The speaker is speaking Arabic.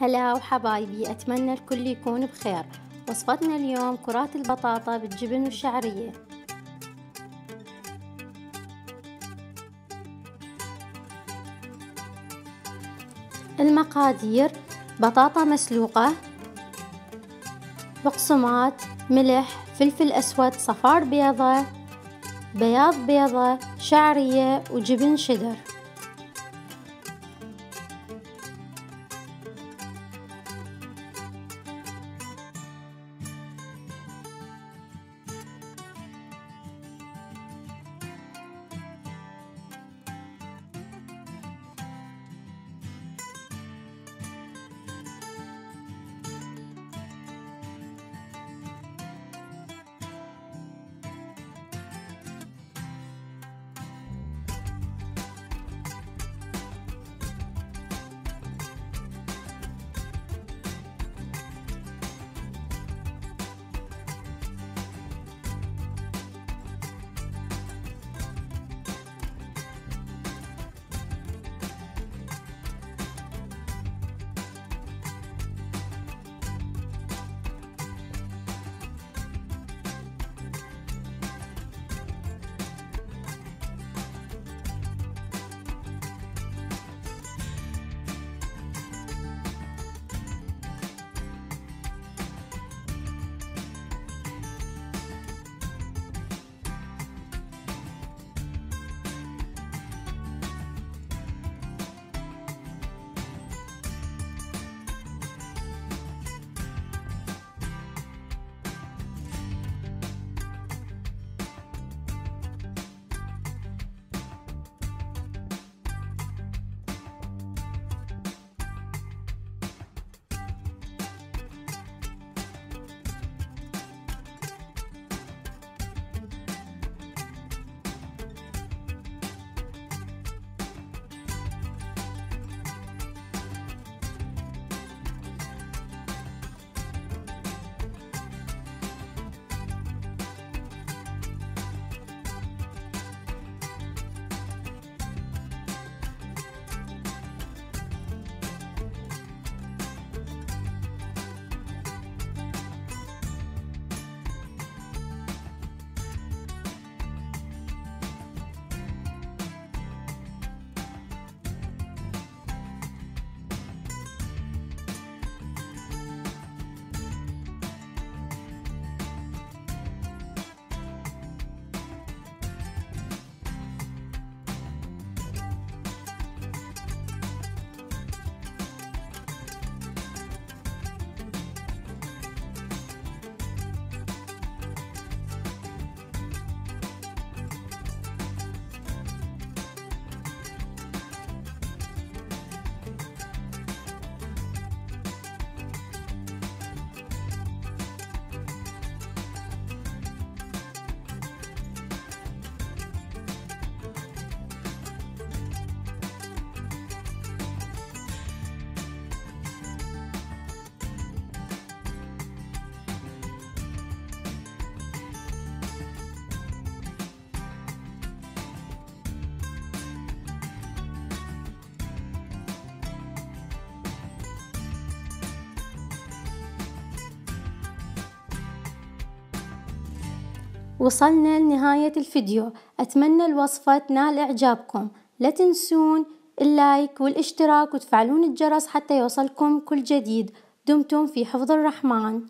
هلا وحبايبي أتمنى الكل يكون بخير. وصفتنا اليوم كرات البطاطا بالجبن والشعرية. المقادير بطاطا مسلوقة بقسماط ملح فلفل أسود صفار بيضة بياض بيضة شعرية وجبن شدر. وصلنا لنهاية الفيديو. أتمنى الوصفة تنال إعجابكم. لا تنسون اللايك والاشتراك وتفعلون الجرس حتى يوصلكم كل جديد. دمتم في حفظ الرحمن.